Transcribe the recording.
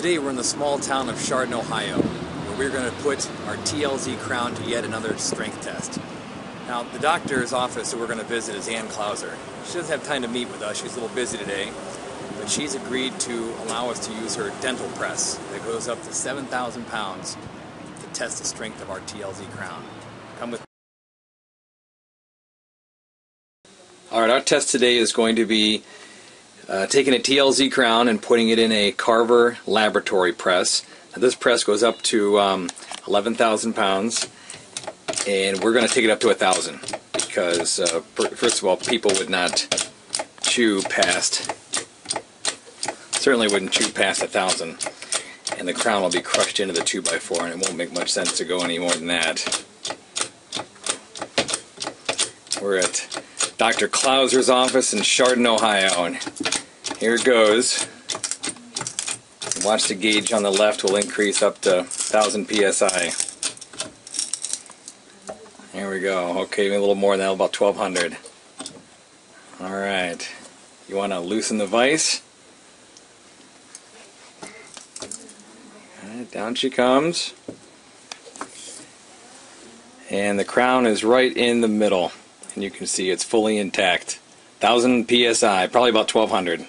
Today we're in the small town of Chardon, Ohio, where we're going to put our TLZ crown to yet another strength test. Now, the doctor's office that we're going to visit is Ann Klauser. She doesn't have time to meet with us, she's a little busy today, but she's agreed to allow us to use her dental press that goes up to 7,000 pounds to test the strength of our TLZ crown. Come with All right, our test today is going to be uh, taking a TLZ crown and putting it in a Carver laboratory press. Now, this press goes up to um, 11,000 pounds, and we're going to take it up to 1,000 because, uh, first of all, people would not chew past, certainly wouldn't chew past 1,000, and the crown will be crushed into the 2x4, and it won't make much sense to go any more than that. We're at Dr. Klauser's office in Chardon, Ohio. And here it goes. Watch the gauge on the left will increase up to 1000 psi. Here we go. Okay, a little more than that, about 1200. Alright. You want to loosen the vise. Right, down she comes. And the crown is right in the middle and you can see it's fully intact. 1000 psi, probably about 1200.